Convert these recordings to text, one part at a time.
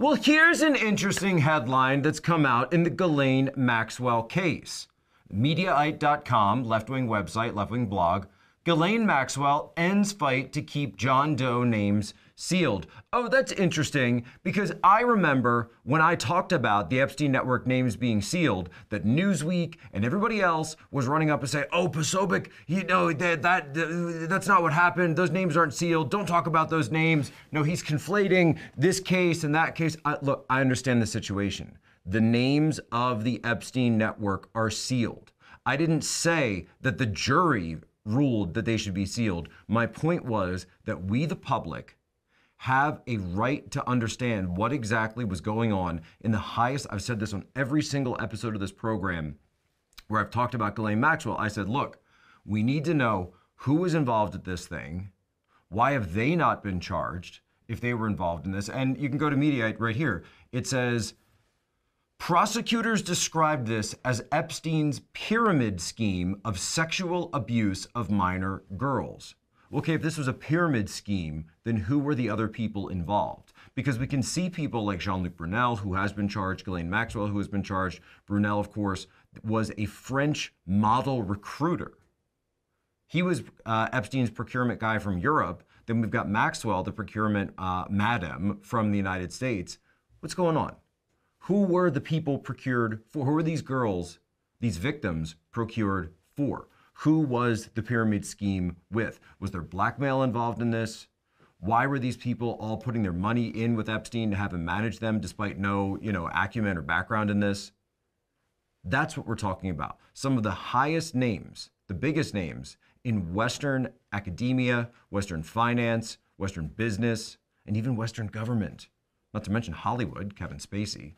Well, here's an interesting headline that's come out in the Ghislaine Maxwell case. Mediaite.com, left wing website, left wing blog. Ghislaine Maxwell ends fight to keep John Doe names sealed. Oh, that's interesting because I remember when I talked about the Epstein Network names being sealed, that Newsweek and everybody else was running up and saying, "Oh, Posobiec, you know that that that's not what happened. Those names aren't sealed. Don't talk about those names." No, he's conflating this case and that case. I, look, I understand the situation. The names of the Epstein Network are sealed. I didn't say that the jury ruled that they should be sealed. My point was that we, the public, have a right to understand what exactly was going on in the highest. I've said this on every single episode of this program where I've talked about Ghislaine Maxwell. I said, look, we need to know who was involved at this thing. Why have they not been charged if they were involved in this? And you can go to Mediaite right here. It says, Prosecutors described this as Epstein's pyramid scheme of sexual abuse of minor girls okay, if this was a pyramid scheme, then who were the other people involved? Because we can see people like Jean Luc Brunel, who has been charged, Ghislaine Maxwell, who has been charged. Brunel, of course, was a French model recruiter. He was uh, Epstein's procurement guy from Europe. Then we've got Maxwell, the procurement uh, madam from the United States. What's going on? Who were the people procured for? Who were these girls, these victims, procured for? Who was the pyramid scheme with? Was there blackmail involved in this? Why were these people all putting their money in with Epstein to have him manage them despite no, you know, acumen or background in this? That's what we're talking about. Some of the highest names, the biggest names in Western academia, Western finance, Western business, and even Western government. Not to mention Hollywood, Kevin Spacey.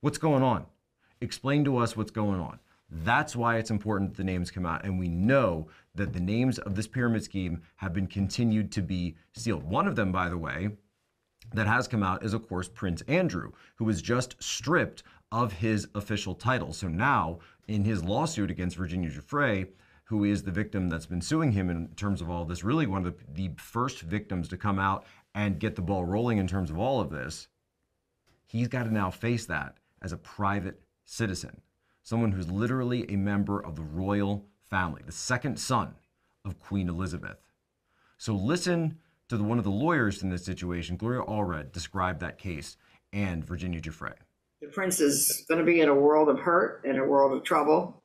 What's going on? Explain to us what's going on. That's why it's important that the names come out. And we know that the names of this pyramid scheme have been continued to be sealed. One of them, by the way, that has come out is, of course, Prince Andrew, who was just stripped of his official title. So now, in his lawsuit against Virginia Giuffre, who is the victim that's been suing him in terms of all this, really one of the, the first victims to come out and get the ball rolling in terms of all of this, he's got to now face that as a private citizen someone who's literally a member of the royal family, the second son of Queen Elizabeth. So listen to the, one of the lawyers in this situation, Gloria Allred, describe that case and Virginia Giuffre. The prince is going to be in a world of hurt and a world of trouble,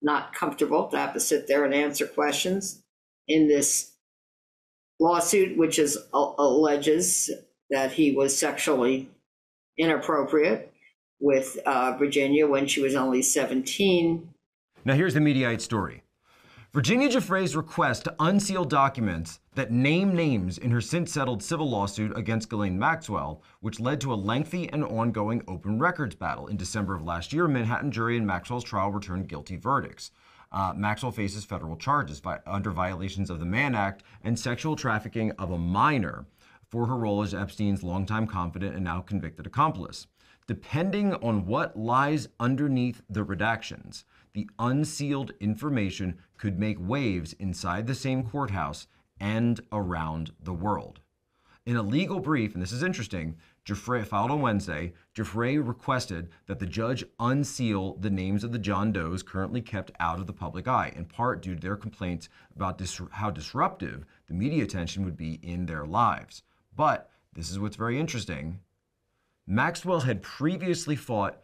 not comfortable to have to sit there and answer questions in this lawsuit, which is alleges that he was sexually inappropriate with uh, Virginia when she was only 17. Now, here's the Mediaite story. Virginia Giuffre's request to unseal documents that name names in her since settled civil lawsuit against Ghislaine Maxwell, which led to a lengthy and ongoing open records battle. In December of last year, a Manhattan jury in Maxwell's trial returned guilty verdicts. Uh, Maxwell faces federal charges vi- under violations of the Mann Act and sexual trafficking of a minor for her role as Epstein's longtime confidant and now convicted accomplice. Depending on what lies underneath the redactions, the unsealed information could make waves inside the same courthouse and around the world. In a legal brief, and this is interesting, Giuffre filed on Wednesday, Giuffre requested that the judge unseal the names of the John Does currently kept out of the public eye, in part due to their complaints about dis- how disruptive the media attention would be in their lives. But this is what's very interesting. Maxwell had previously fought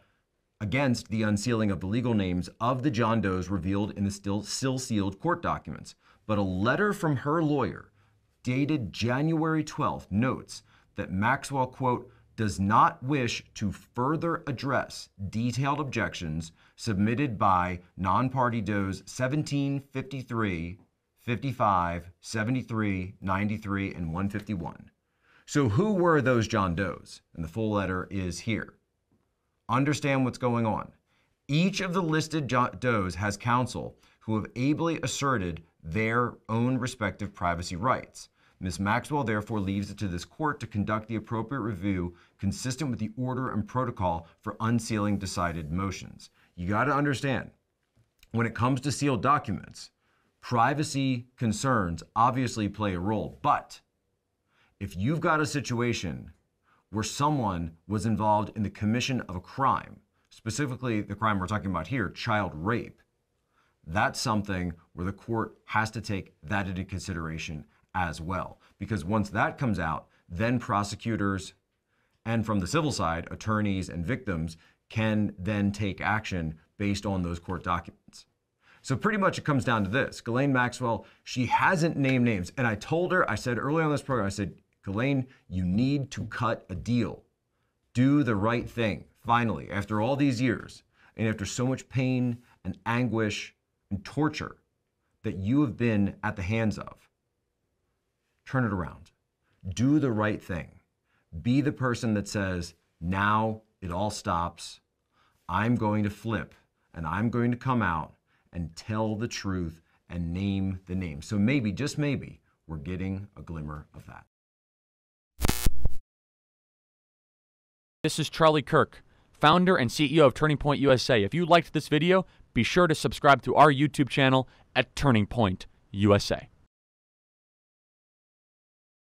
against the unsealing of the legal names of the John Does revealed in the still, still sealed court documents. But a letter from her lawyer, dated January 12th, notes that Maxwell, quote, does not wish to further address detailed objections submitted by non party Does 17, 53, 55, 73, 93, and 151. So, who were those John Does? And the full letter is here. Understand what's going on. Each of the listed John Does has counsel who have ably asserted their own respective privacy rights. Ms. Maxwell therefore leaves it to this court to conduct the appropriate review consistent with the order and protocol for unsealing decided motions. You got to understand, when it comes to sealed documents, privacy concerns obviously play a role, but if you've got a situation where someone was involved in the commission of a crime, specifically the crime we're talking about here, child rape, that's something where the court has to take that into consideration as well. Because once that comes out, then prosecutors and from the civil side, attorneys and victims can then take action based on those court documents. So pretty much it comes down to this. Ghislaine Maxwell, she hasn't named names. And I told her, I said early on this program, I said, Ghislaine, you need to cut a deal. Do the right thing. Finally, after all these years, and after so much pain and anguish and torture that you have been at the hands of, turn it around. Do the right thing. Be the person that says, now it all stops. I'm going to flip and I'm going to come out and tell the truth and name the name. So maybe, just maybe, we're getting a glimmer of that. This is Charlie Kirk, founder and CEO of Turning Point USA. If you liked this video, be sure to subscribe to our YouTube channel at Turning Point USA.